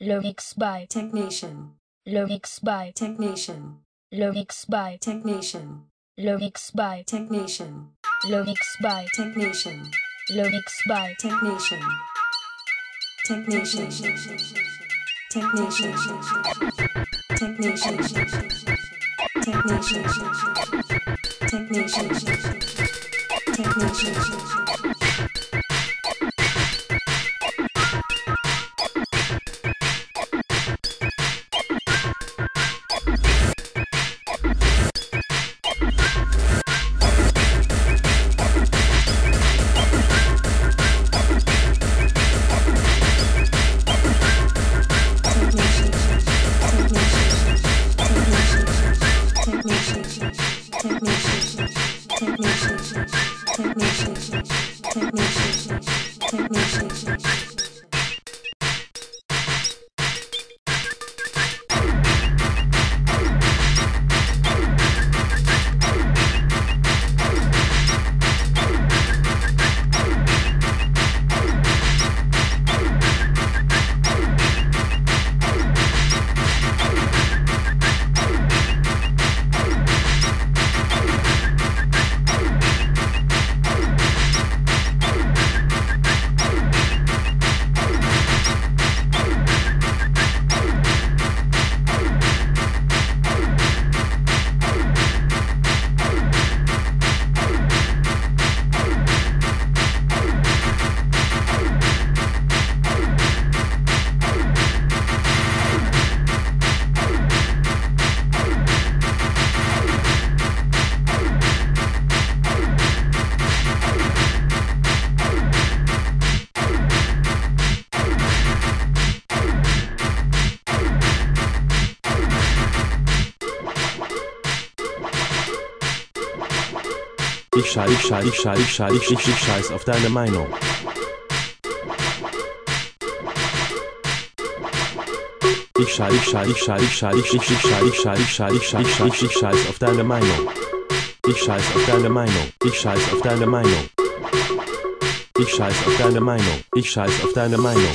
Lyrics by Technician. Lyrics by Technician. Lyrics by Technician. Lyrics by Technician. Lyrics by Technician. Lyrics by Technician. Technician. Technician. Technician. Technician. Technician. Technician. Ich scheiß, ich scheiß, ich scheiß, ich scheiß, ich, ich, ich scheiß auf deine Meinung. Ich scheiß, ich scheiß, ich scheiß, ich scheiß, ich, ich, ich scheiß, ich scheiß, ich scheiß, ich scheiß, ich scheiß, ich scheiß auf deine Meinung. Ich scheiß auf deine Meinung. Ich scheiß auf deine Meinung. Ich scheiß auf deine Meinung. Ich scheiß auf deine Meinung.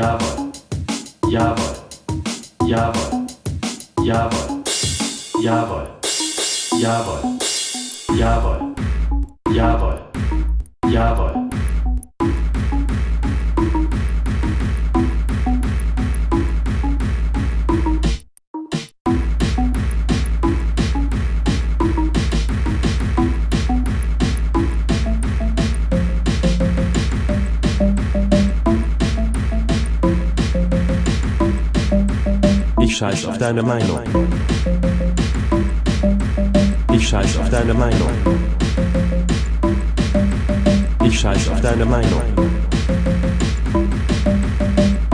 Java, Java, Java, Java, Java, Java, Java, Java. Scheiß auf deine Meinung. Ich scheiß auf deine Meinung. Ich scheiß auf deine Meinung.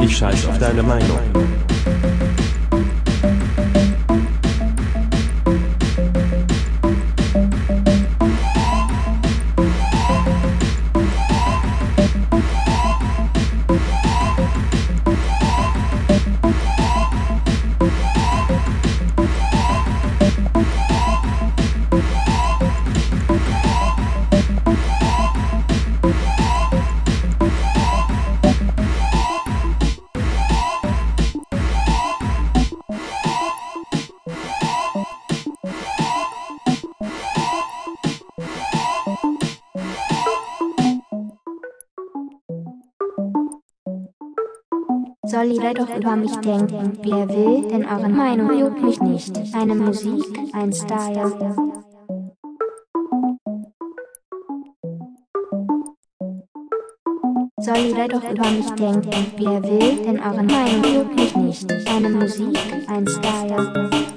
Ich scheiß auf deine Meinung. Soll jeder doch über mich denken, wie er will, denn eure Meinung juckt mich nicht. Eine Musik, ein Style. Soll jeder doch über mich denken, wie er will, denn eure Meinung juckt mich nicht. Eine Musik, ein Style.